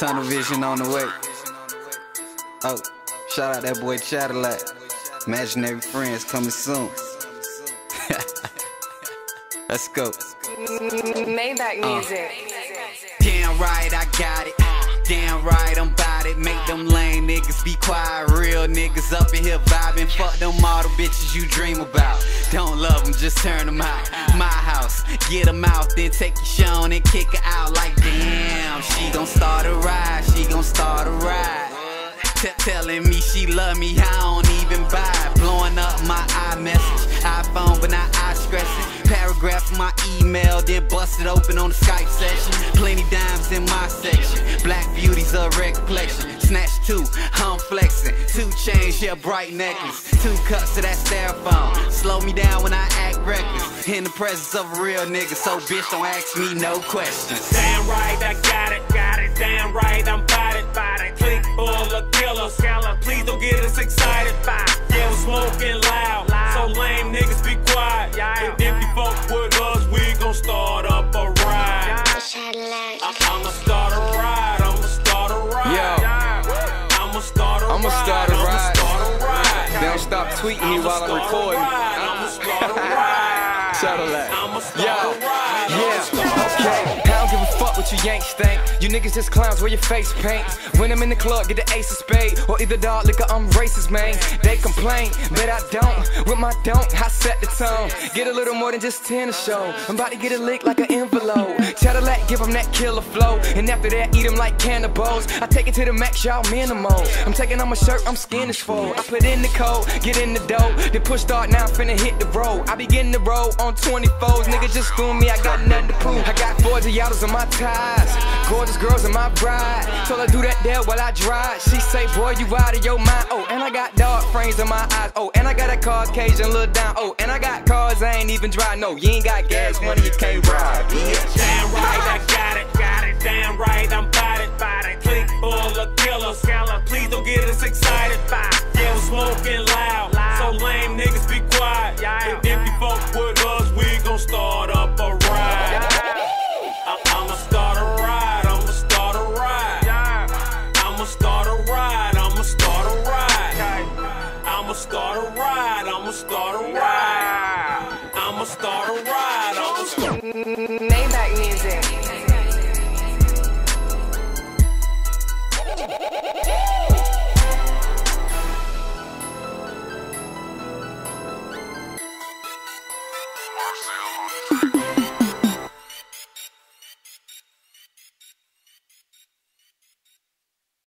Tunnel vision on the way. Oh, shout out that boy Chadillac. Imaginary friends coming soon. Let's go. Maybach uh. music. Damn right, I got it. Uh, damn right, I'm bout it. Make them lame niggas be quiet. Real niggas up in here vibing. Fuck them model bitches you dream about. Don't love them, just turn them out. My house, get them out, then take your Sean and kick her out. Like, damn, she gon' start a ride. She gon' start a ride. Telling me she love me, I don't even buy it. Blowing up my iMessage, iPhone, but not I stressing. Paragraph in my email, then bust it open on the Skype session. Plenty dimes in my section. Black beauties of red complexion. Snatch two, I'm flexing. Two chains, yeah, bright necklace. Two cups of that styrofoam. Slow me down when I act reckless. In the presence of a real nigga, so bitch don't ask me no questions. Damn right, I got it, got it. Damn right, I'm bout it, bout it. Click full of killers. Please don't get us excited. Yeah, we're smoking loud. So lame niggas be quiet. If if you fuck with ride. They don't stop tweeting me while I'm recording. ride. I'ma start a ride. Chadillac. I'ma start Yo, a ride. I'ma yeah, a okay. I don't give a fuck what you yanks think. You niggas just clowns, wear your face paint. When I'm in the club, get the ace of spade. Or either dog liquor, I'm racist, man. They complain, but I don't. With my don't, I set the tone. Get a little more than just 10 to show. I'm about to get a lick like an envelope. Chadillac, give them that killer flow. And after that, eat them like cannibals. I take it to the max, y'all minimal. I'm taking on my shirt, I'm skin is full. I put in the code, get in the dough. Then push start, now I'm finna hit the road. I begin to roll on 24s. Nigga just doing me, I got nothing to prove. I got 40 yachters on my ties. Gorgeous girls in my bride. Told her do that there while I drive. She say, boy, you out of your mind. Oh, and I got dark frames in my eyes. Oh, and I got a Caucasian look down. Oh, and I got cars I ain't even drive. No, you ain't got gas money, you can't ride. Damn right, I got it, got it. Damn right, I'm bought it, bought it. Click full of killers. Please don't start a ride on. the